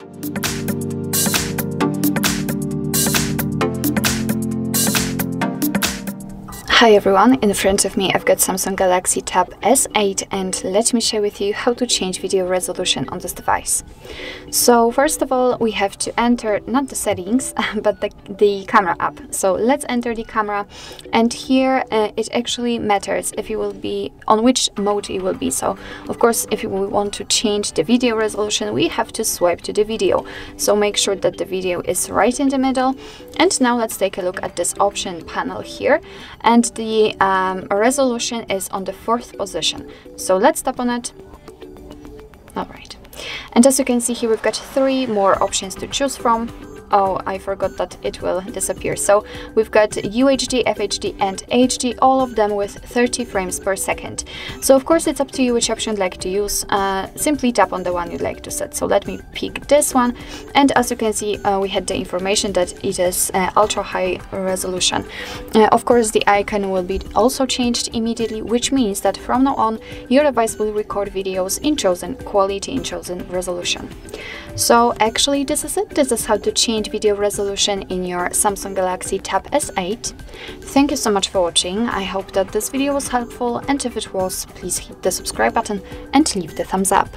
Thank you. Hi everyone, in front of me I've got Samsung Galaxy Tab S8 and let me share with you how to change video resolution on this device. So first of all we have to enter not the settings but the, the camera app. So let's enter the camera and here uh, it actually matters if you will be on which mode you will be. So of course if you want to change the video resolution we have to swipe to the video. So make sure that the video is right in the middle and now let's take a look at this option panel here and the um, resolution is on the fourth position. So let's tap on it. All right. And as you can see here, we've got three more options to choose from oh I forgot that it will disappear. So we've got UHD FHD and HD all of them with 30 frames per second. So of course it's up to you which option you'd like to use. Uh, simply tap on the one you'd like to set. So let me pick this one. And as you can see uh, we had the information that it is uh, ultra high resolution. Uh, of course the icon will be also changed immediately which means that from now on your device will record videos in chosen quality in chosen resolution. So actually this is it. This is how to change video resolution in your Samsung Galaxy Tab S8. Thank you so much for watching, I hope that this video was helpful and if it was, please hit the subscribe button and leave the thumbs up.